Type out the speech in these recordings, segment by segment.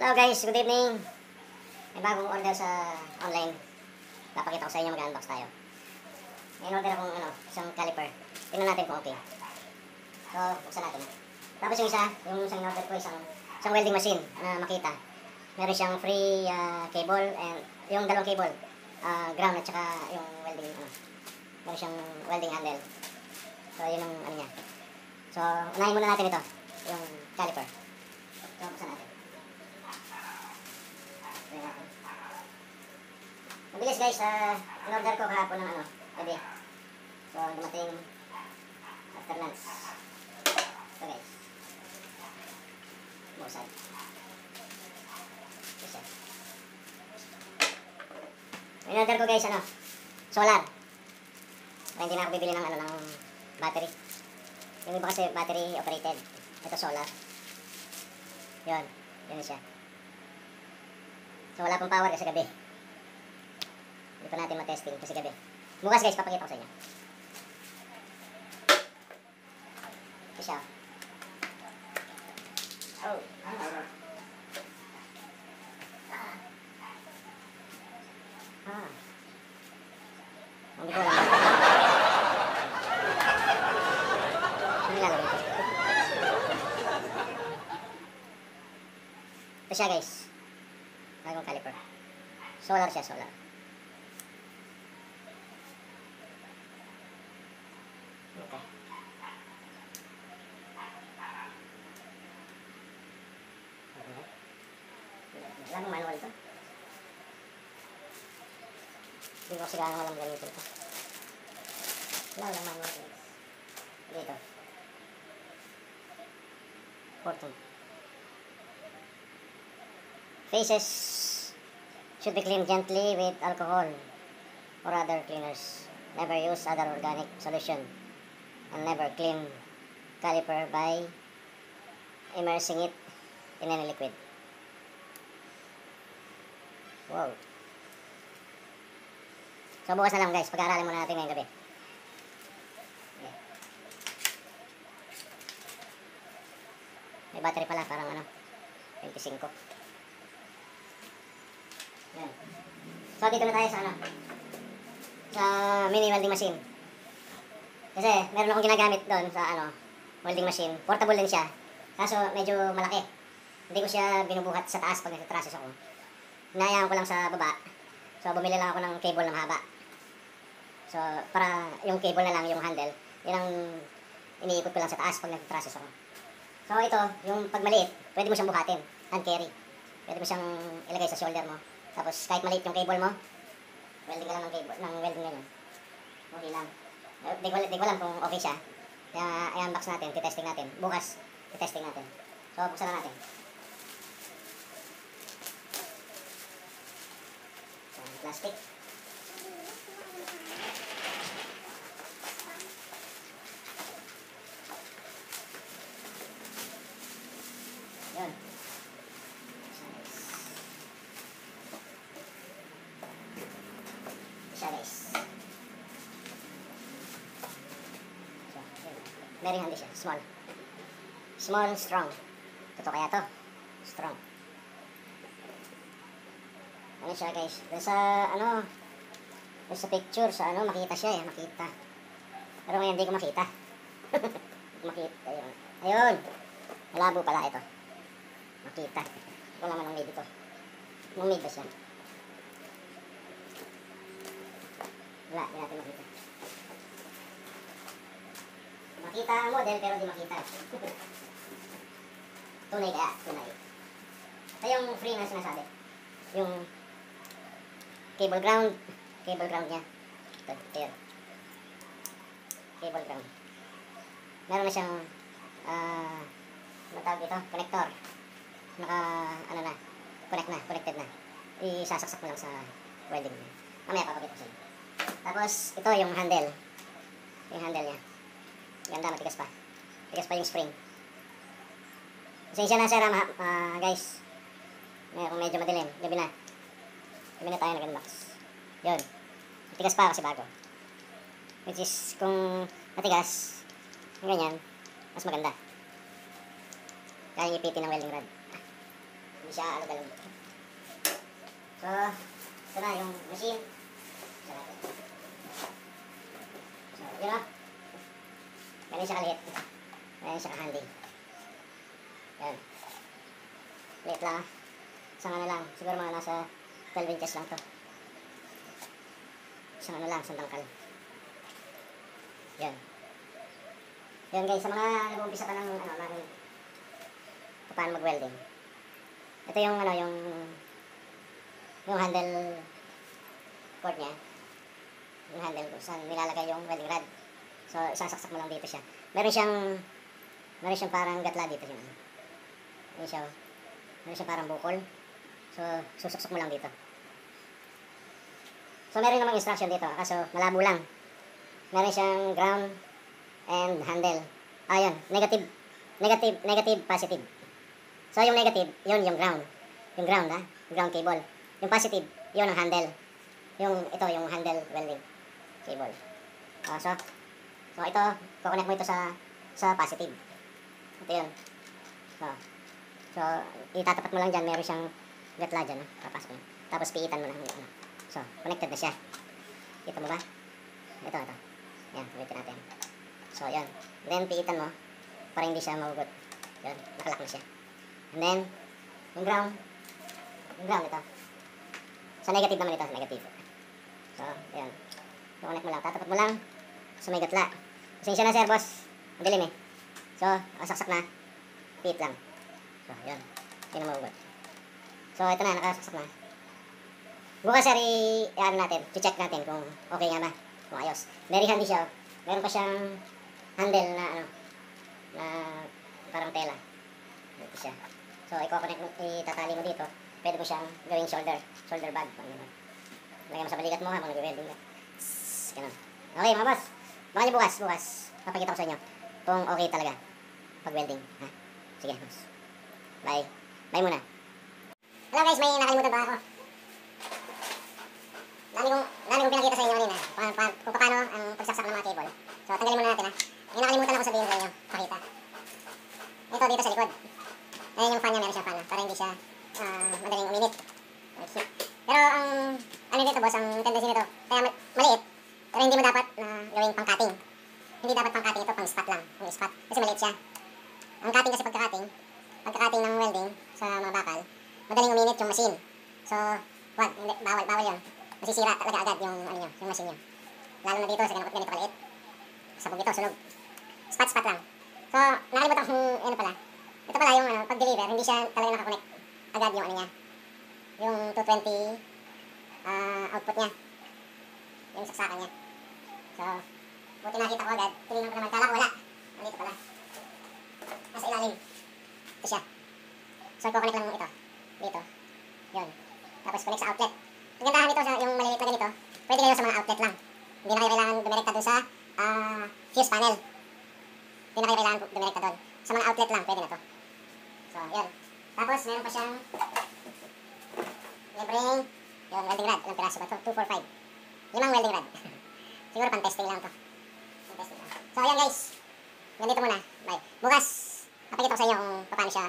Hello guys, good evening. May bagong order sa online. Papakita ko sa inyo mag-unbox tayo. May order akong ano, isang caliper. Tingnan natin kung okay. So, buksan natin. Tapos yung isa, yung isang order ko, isang, isang welding machine na makita. Meron siyang free ah, cable and yung dalawang cable. ah, ground at saka yung welding, ano. Meron siyang welding handle. So, yun ang ano niya. So, unahin muna natin ito. Yung caliper. So, buksan natin. Try natin. Mabilis guys, ah, in-order ko kahapon ng ano, gabi. So, dumating after lunch. Ito guys. Ito siya. In-order ko guys, ano, solar. Kaya hindi na ako bibili ng ano, ng battery. Yung iba kasi battery operated. Ito solar. Yun. Yun siya. So wala pong power kasi gabi. Pa natin matesting kasi gabi. Bukas guys, papakita ko sa inyo. Ito siya. Oh, ano? Ah. Hindi? Ito siya guys. Bagong caliper. Solar siya, solar. Gamitin guys. Dito. Portal. Faces should be cleaned gently with alcohol or other cleaners. Never use other organic solution. And never clean caliper by immersing it in any liquid. Wow. So bukas na lang guys, pag-aaralin muna natin ngayong gabi. May battery pala, parang ano, 25. Yan. So, dito na tayo sa ano, sa mini welding machine. Kasi, meron akong ginagamit doon sa ano, welding machine. Portable din siya. Kaso, medyo malaki. Hindi ko siya binubuhat sa taas pag nagtatrasos ako. Hinayaan ko lang sa baba. So, bumili lang ako ng cable na mahaba. So, para yung cable na lang, yung handle, yun ang iniikot ko lang sa taas pag nagtatrasos ako. So, ito, yung pag maliit, pwede mo siyang buhatin. Hand carry. Pwede mo siyang ilagay sa shoulder mo. Tapos kahit maliit yung cable mo, welding ka lang ng cable, ng welding ganyan. Okay lang. Eh, Di ko, di ko alam kung okay siya. Kaya i-unbox natin, titesting natin. Bukas, titesting natin. So, buksan na natin. Plastic. Very handy siya. Small. Small, strong. Totoo kaya to? Strong. Ano siya guys? Doon sa ano, doon sa picture, sa ano, makita siya eh. Makita. Pero ngayon hindi ko makita. makita. Ayun. Ayun. Malabo pala ito. Makita. Wala man ang ito. Anong made ba siya? Wala, hindi natin makita. Makita ang model pero di makita. tunay kaya, tunay. Ito yung free na sinasabi. Yung cable ground. Cable ground niya. Ito, here. Cable ground. Meron na siyang ah, ano tawag dito? Connector. Naka, ano na, connect na, connected na. Isasaksak mo lang sa welding. Mamaya papakita ko sa inyo. Tapos, ito yung handle. Yung handle niya. Ganda, matigas pa. Matigas pa yung spring. Pasensya na, sir, ah, ma- ah, guys. Kung medyo madilim. Gabi na. Gabi na tayo nag-unbox. Yun. Matigas pa kasi bago. Which is, kung matigas, ganyan, mas maganda. Kaya ipitin ng welding rod. Hindi siya alog-alog. So, ito na yung machine. So, yun o. Ganyan siya kaliit. Ganyan siya handy. Yan. Liit lang ah. Isang ano lang. Siguro mga nasa 12 inches lang to. Isang ano lang, isang tangkal. Yan. Yan guys, sa mga nag-uumpisa pa ng ano, kung paano mag-welding. Ito yung ano, yung yung handle cord niya. Yung handle kung saan nilalagay yung welding rod. So, isasaksak mo lang dito siya. Meron siyang meron siyang parang gatla dito siya. Meron siya. Meron siyang parang bukol. So, susuksok mo lang dito. So, meron namang instruction dito. Kaso, malabo lang. Meron siyang ground and handle. Ayun, negative, negative, negative, positive. So, yung negative, yun yung ground. Yung ground, ha? Ground cable. Yung positive, yun ang handle. Yung, ito, yung handle welding cable. Oh, so, so ito, kukonect mo ito sa, sa positive. Ito yun. So, so, itatapat mo lang dyan, meron siyang gatla dyan, ha? papasok mo. Tapos, piitan mo na. Ano. So, connected na siya. Kita mo ba? Ito, ito. Yan, ulitin natin. So, yan. Then, piitan mo para hindi siya mahugot. Yan, nakalak na siya. And then, yung ground. Yung ground ito. Sa negative naman ito, negative. So. So, connect mo lang. Tatapat mo lang sa may gatla. Pasensya na, sir, boss. Madilim eh. So, saksak na. Piit lang. So, yan. Hindi na mahugot. So, ito na, nakasaksak na. Bukas, sir, i-ano natin. I-check natin kung okay nga ba. Kung ayos. Very handy siya. oh. Meron pa siyang handle na ano, na parang tela. Ito siya. So, i-connect mo, itatali mo dito. Pwede mo siyang gawing shoulder, shoulder bag. Lagyan mo sa balikat mo habang nag-welding ka. Ganun. Okay, mga boss. Baka niyo bukas, bukas. Papakita ko sa inyo kung okay talaga pag welding. Ha? Sige, boss. Bye. Bye muna. Hello guys, may nakalimutan ba ako? Dami kong, dami kong pinakita sa inyo kanina. Pa, pa, kung paano ang pagsaksak ng mga cable. So, tanggalin muna natin ha. May nakalimutan ako sabihin sa inyo. Pakita. Ito dito sa likod. Ayan yung fan niya, meron siya fan. Para hindi siya ah, madaling uminit. Pero ang ano dito boss, ang tendency nito, kaya ma- maliit, pero hindi mo dapat na gawing pang cutting. Hindi dapat pang cutting ito, pang spot lang. Yung spot. Kasi maliit siya. Ang cutting kasi pagka-cutting, pagka-cutting ng welding sa mga bakal, madaling uminit yung machine. So, wag, hindi, bawal, bawal yun. Masisira talaga agad yung, ano nyo, yung machine nyo. Lalo na dito sa ganito, ganito kaliit. Sabog ito, sunog. Spot-spot lang. So, nakalimutan kong, ano pala, ito pala yung ano, pag-deliver, hindi siya talaga nakakonect agad yung ano niya. Yung 220 ah, output niya. Yung saksakan niya. So, buti nakita ko agad. Tinignan ko naman, kala ko wala. Nandito pala. Nasa ilalim. Ito siya. So, i-connect lang ito. Dito. Yun. Tapos connect sa outlet. Ang gandahan nito sa yung maliliit na ganito, pwede kayo sa mga outlet lang. Hindi na kayo kailangan dumirekta doon sa ah, fuse panel. Hindi na kayo kailangan dumirekta doon. Sa mga outlet lang, pwede na to. Tapos, meron pa siyang libreng yun, welding rod. Ilang piraso ba to? 245. Limang welding rod. Siguro pang testing lang to. Pang testing lang. So, ayan guys. Ganito muna. Bye. Bukas, papakita ko sa inyo kung paano siya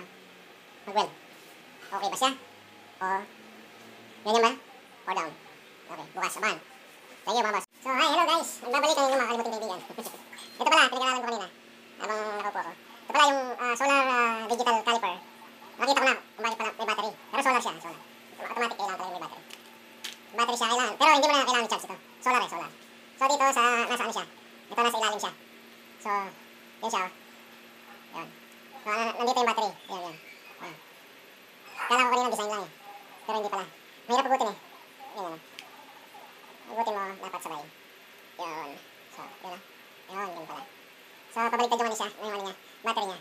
mag-weld. Okay ba siya? O, ganyan ba? O down? Okay, bukas, aban. Thank you, mga boss. So, hi, hello guys. Nagbabalik kayo ng mga kalimuting kaibigan. Ito pala, pinag-aralan ko kanina. Habang nakaupo ako. Ito pala yung ah, solar ah, digital caliper. Nakita ko na kung bakit pala may battery. Pero solar siya, solar. Automatic kailangan talaga may battery. Battery siya kailangan. Pero hindi mo na kailangan i-charge ito. Solar eh, solar. So dito sa, nasa ano siya. Ito nasa ilalim siya. So, yun siya. oh. Yun. So, ah, nandito yung battery. Yan, yan. Yan. Kala ko kanina design lang eh. Pero hindi pala. Mahirap pagutin eh. Yan, yan. Pagutin mo, dapat sabay. Yun. So, yun ah. Yun, yun pala. So, pabaliktad yung ano siya, yung ano niya, battery niya.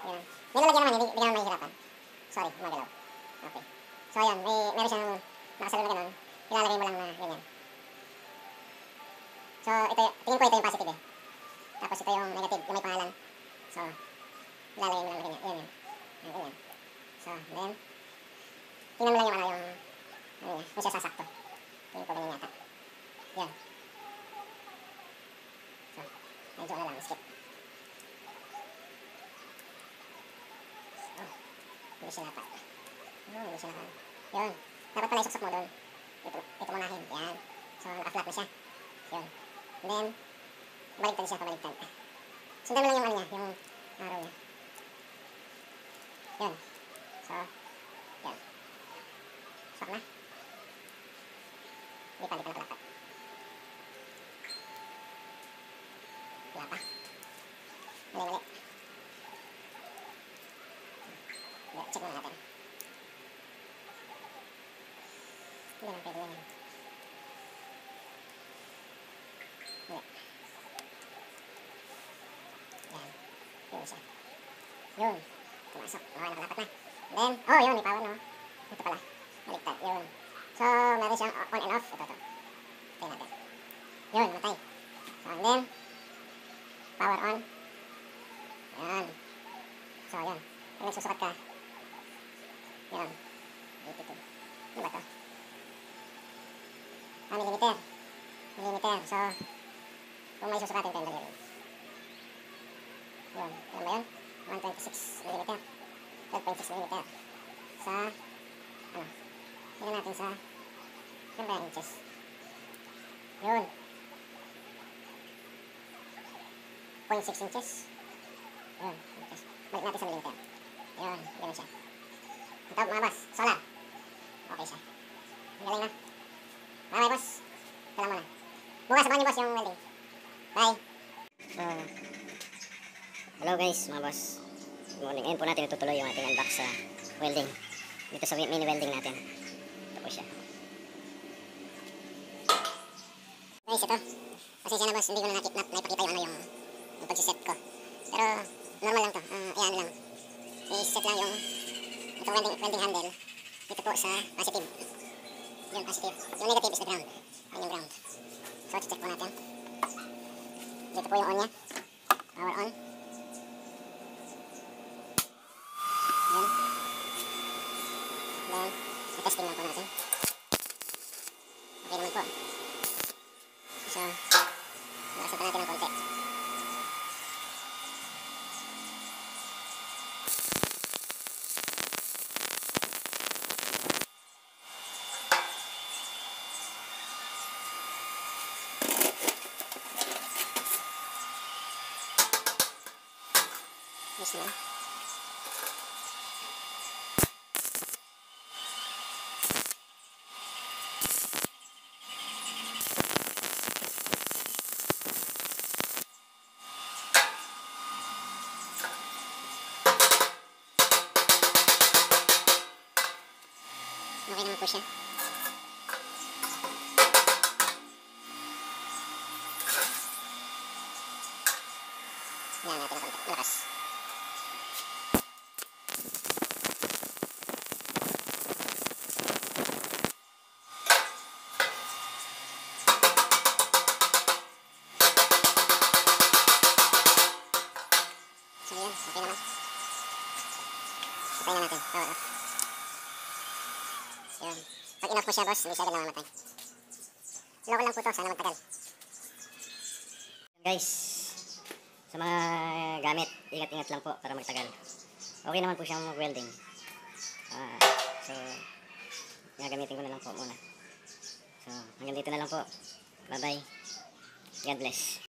Yun. Nilalagyan naman, hindi, hindi naman mahihirapan. Sorry, magalaw. Okay. So, ayan, may, meron siyang nakasalo na ganun. Ilalagay mo lang na ganyan. So, ito, tingin ko ito yung positive eh. Tapos ito yung negative, yung may pangalan. So, ilalagay mo lang na ganyan. Yan, yan. Yan. So, then, tingnan mo lang yung ano, yung, ano niya, kung siya sasakto. Tingin ko ganyan yata. Yan. So, medyo ano lang, skip. Oh, hindi siya dapat. Oh, hindi siya naka... Yun. Dapat pala isuksak mo doon. Ito, ito munahin. Yan. So, naka-flat na siya. Yun. And then, baligtad siya, pabaligtad. Sundan mo lang yung ano niya, yung araw niya. Yun. So, yun. Sak na. Hindi pa, hindi pa nakalapat. Wala pa. Mali, mali. Muna natin. Hindi naman pwede yan. Hindi. Yan. Yun siya. Yun. Pumasok. Okay, nakalapat na. Then, oh, yun, may power, no? Ito pala. Baliktad. Yun. So, meron siyang on and off. Ito, ito. Tayo natin. Yun, matay. So, and then, power on. Yan. So, yun. Pag nagsusukat ka, yan. 82. Ano ba to? Ah, millimeter. Millimeter. So, kung may susukatin ko yung daliri. Yun. Ilan ba yun? 126 millimeter. 12.6 millimeter. Sa, ano? Tignan natin sa, yun ba yung inches? Yun. 0.6 inches. Yun, inches. Balik natin sa millimeter. Yun, ganun siya. Ang tawag mga boss, solar. Okay siya. Ang galing na. Bye bye boss. Ito lang muna. Bukas abangan niyo boss yung welding. Bye. So, hello guys mga boss. Good morning. Ngayon po natin itutuloy yung ating unbox sa welding. Dito sa mini welding natin. Ito po siya. Guys, ito. Pasensya na boss, hindi ko na nakip, na, naipakita yung ano yung, yung pagsiset ko. Pero normal lang to. Uh, ayan lang. I-set lang yung itong welding, welding handle dito po sa positive. Yung positive. Yung negative is the ground. Ayun yung ground. So, check po natin. Dito po yung on niya. Power on. Yan. Then, i-testing lang po natin. Okay naman po. So, nakasan pa natin ng konti. Yes, na. Okay naman po siya. Yan natin ang konti. Malakas. Siya, boss, hindi siya agad namamatay. Loko lang po to, sana magtagal. Guys, sa mga gamit, ingat-ingat lang po para magtagal. Okay naman po siyang mag-welding. Ah, so, gagamitin ko na lang po muna. So, hanggang dito na lang po. Bye-bye. God bless.